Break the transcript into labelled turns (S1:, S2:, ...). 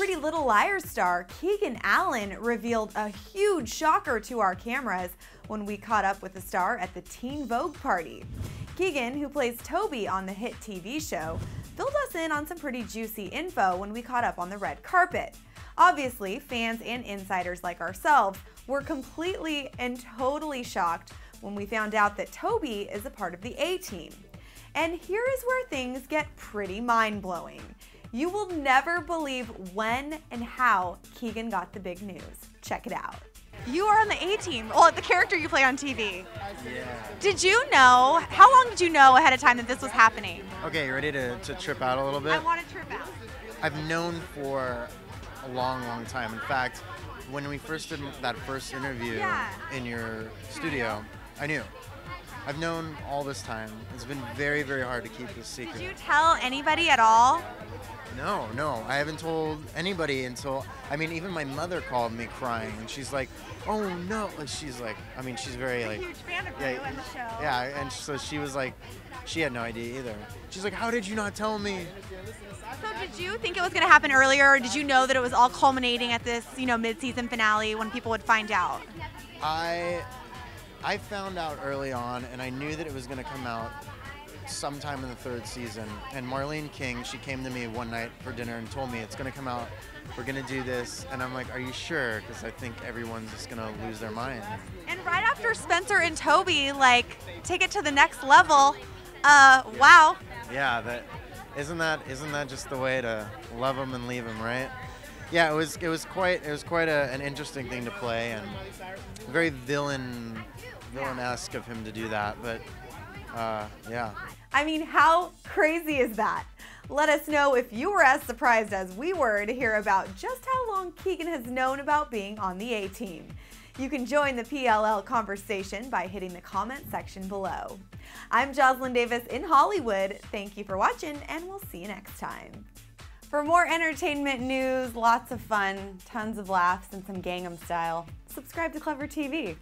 S1: Pretty Little Liars star Keegan Allen revealed a huge shocker to our cameras when we caught up with the star at the Teen Vogue party. Keegan, who plays Toby on the hit TV show, filled us in on some pretty juicy info when we caught up on the red carpet. Obviously, fans and insiders like ourselves were completely and totally shocked when we found out that Toby is a part of the A team. And here is where things get pretty mind blowing. You will never believe when and how Keegan got the big news. Check it out. You are on the A team, well, the character you play on TV.
S2: Yeah.
S1: Did you know, how long did you know ahead of time that this was happening?
S2: Okay, you ready to, to trip out a little bit?
S1: I want to trip out.
S2: I've known for a long, long time. In fact, when we first did that first interview
S1: Yeah.
S2: in your studio, I knew. I've known all this time. It's been very, very hard to keep this secret.
S1: Did you tell anybody at all?
S2: No, no, I haven't told anybody until. I mean, even my mother called me crying, and she's like, "Oh no!" Like she's like, I mean, she's very like,
S1: fan of
S2: yeah, yeah, and so she was like, she had no idea either. She's like, "How did you not tell me?"
S1: So did you think it was going to happen earlier, or did you know that it was all culminating at this, you know, mid-season finale when people would find out?
S2: I I found out early on, and I knew that it was going to come out sometime in the third season. And Marlene King, she came to me one night for dinner and told me it's going to come out. We're going to do this, and I'm like, "Are you sure?" Because I think everyone's just going to lose their mind.
S1: And right after Spencer and Toby, like, take it to the next level, uh, wow.
S2: Yeah, that isn't that isn't that just the way to love them and leave them, right? Yeah, it was it was quite it was quite a, an interesting thing to play and very villain villain-esque of him to do that, but uh, yeah.
S1: I mean, how crazy is that? Let us know if you were as surprised as we were to hear about just how long Keegan has known about being on the A team. You can join the PLL conversation by hitting the comment section below. I'm Joslyn Davis in Hollywood. Thank you for watching, and we'll see you next time. For more entertainment news, lots of fun, tons of laughs, and some Gangnam style, subscribe to Clevver TV.